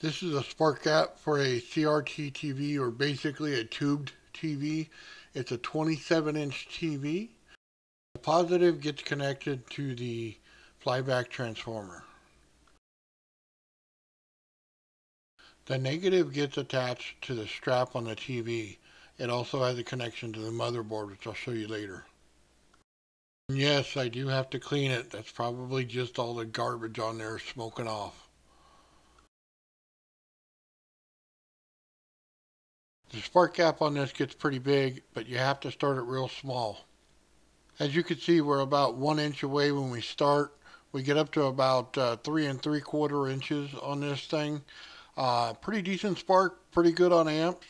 This is a spark gap for a CRT TV or basically a tubed TV. It's a 27 inch TV. The positive gets connected to the flyback transformer. The negative gets attached to the strap on the TV. It also has a connection to the motherboard, which I'll show you later. And yes, I do have to clean it. That's probably just all the garbage on there smoking off. The spark gap on this gets pretty big, but you have to start it real small. As you can see, we're about one inch away when we start. We get up to about uh, three and three quarter inches on this thing. Uh, pretty decent spark, pretty good on amps.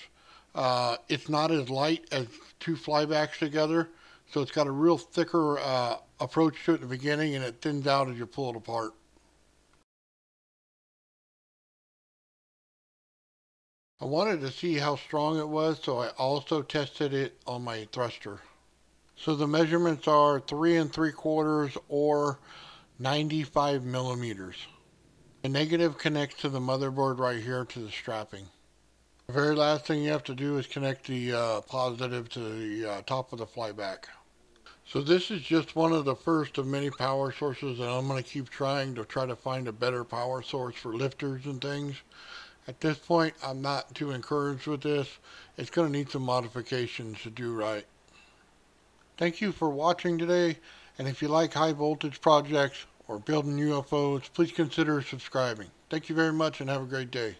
Uh, it's not as light as two flybacks together, so it's got a real thicker uh, approach to it in the beginning and it thins out as you pull it apart. I wanted to see how strong it was, so I also tested it on my thruster. So the measurements are three and three quarters or 95 millimeters. The negative connects to the motherboard right here to the strapping. The very last thing you have to do is connect the uh, positive to the uh, top of the flyback. So this is just one of the first of many power sources and I'm going to keep trying to try to find a better power source for lifters and things. At this point, I'm not too encouraged with this. It's going to need some modifications to do right. Thank you for watching today, and if you like high voltage projects or building UFOs, please consider subscribing. Thank you very much and have a great day.